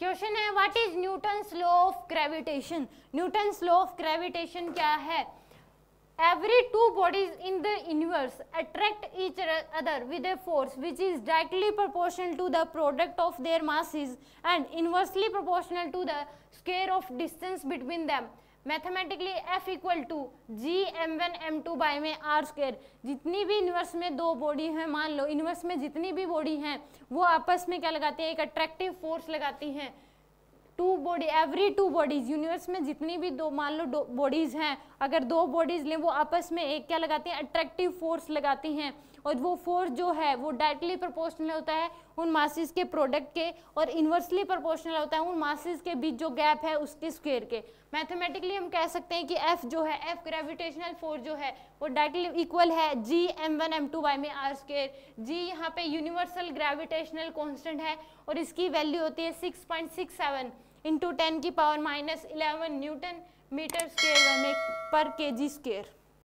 Question है what is Newton's law of gravitation Newton's law of gravitation क्या है every two bodies in the universe attract each other with a force which is directly proportional to the product of their masses and inversely proportional to the square of distance between them mathematically F equal to G M one M two by में R square जितनी भी universe में दो body हैं, मान लो universe में जितनी भी बॉडी हैं, वो आपस में क्या लगाती है? एक अट्रैक्टिव फोर्स लगाती हैं। Two body every two bodies universe में जितनी भी दो, मान लो बॉडीज हैं, अगर दो बॉडीज लें, वो आपस में एक क्या लगाती हैं अट्रैक्टिव फोर्स लगाती हैं, और वो फोर्स जो है, वो डायरेक्टली प्रोपोर्शनल होता है उन मासिस के प्रोडक्ट के, और इन्वर्सली प्रोपोर्शनल होता है उन मासिस के बीच जो गैप है, उसके स्क्वेयर के। मैथमेटिकली हम कह सकते हैं कि एफ़ जो है एफ़ ग्रेविटेशनल फोर्स जो है, वो डायरेक्टली इक्वल है G M one M two by में आर स्क्वेयर जी यहाँ पे यूनिवर्सल ग्रेविटेशनल कॉन्स्टेंट है, और इसकी वैल्यू होती है six point six seven into ten की power minus eleven newton metre square per K G square